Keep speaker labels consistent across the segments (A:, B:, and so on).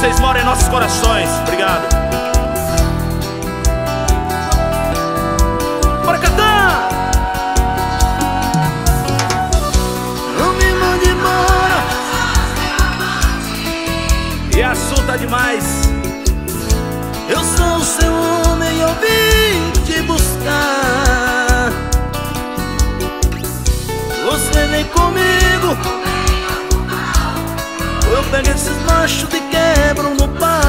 A: vocês
B: moram em nossos corações. Obrigado. Bora cantar! Não me mande embora E assunto demais. Eu sou o seu homem eu vim te buscar Eu pego esses machos de quebro no pau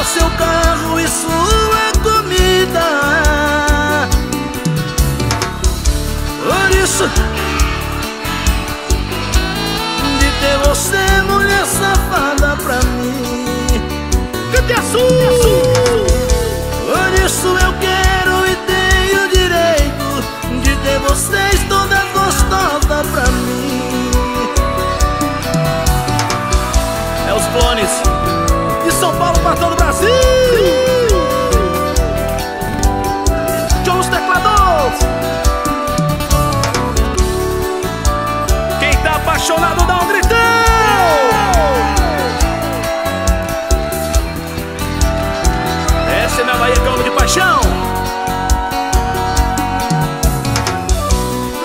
B: Para seu carro e sua comida Por isso De ter você, mulher safada pra mim Cante a sua! Você me Bahia calma é de paixão.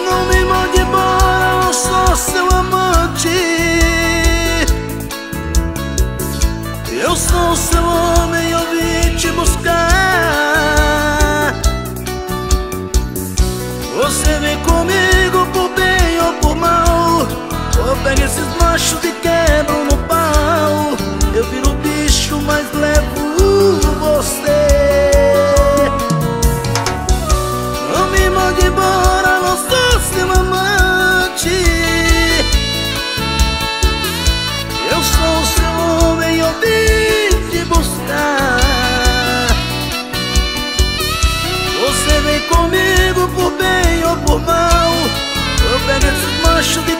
B: Não me mande embora, eu sou seu amante. Eu sou seu homem, eu vim te buscar. Você vem comigo. debaixo de